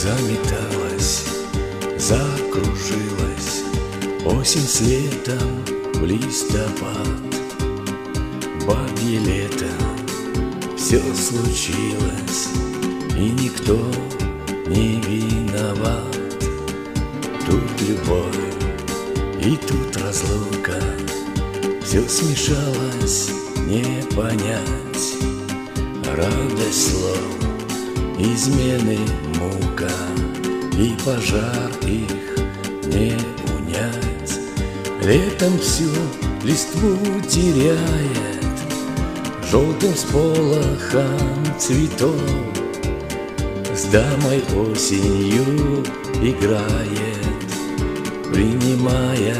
Заметалась, закружилась. Осень с летом в листопад Бабье лето, все случилось И никто не виноват. Тут любовь и тут разлука Все смешалось, не понять. Радость слов измены мука И пожар их не унять. Летом всю листву теряет Желтым сполохом цветов. С дамой осенью играет Принимая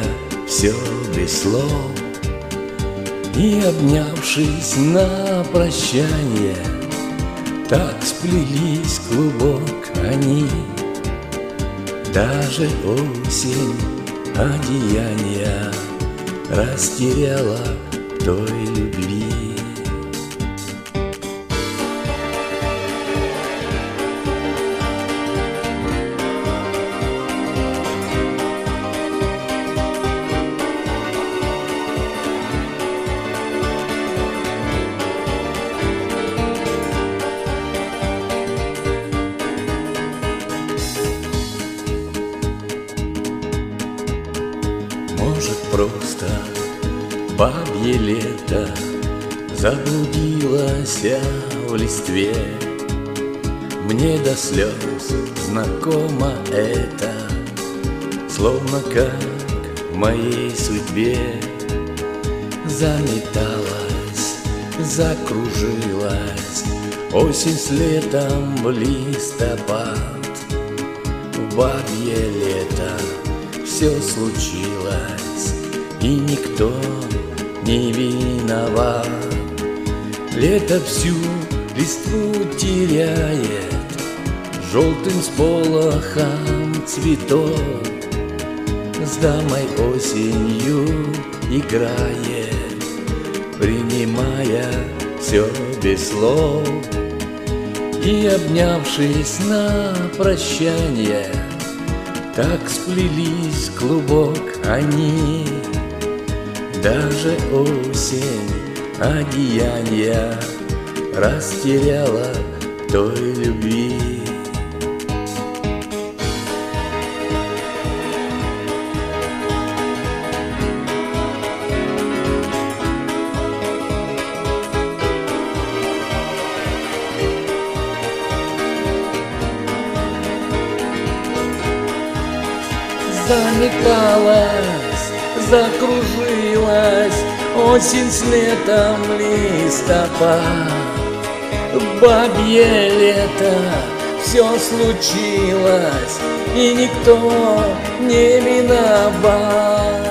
все без слов. И обнявшись на прощание Так сплелись клубок они. Даже осень одеяния Растеряла той любви Может, просто. Бабье лето Заблудилась в листве. Мне до слез знакомо это Словно как в моей судьбе Заметалась, закружилась. Осень с летом в листопад В бабье лето все случилось, и никто не виноват. Лето всю листву теряет желтым сполохом цветов. С дамой осенью играет, принимая все без слов. И обнявшись на прощание, так сплелись клубок они, Даже осень одеяния Растеряла той любви. Заметалась, закружилась Осень с летом листопад Бабье лето, все случилось И никто не виноват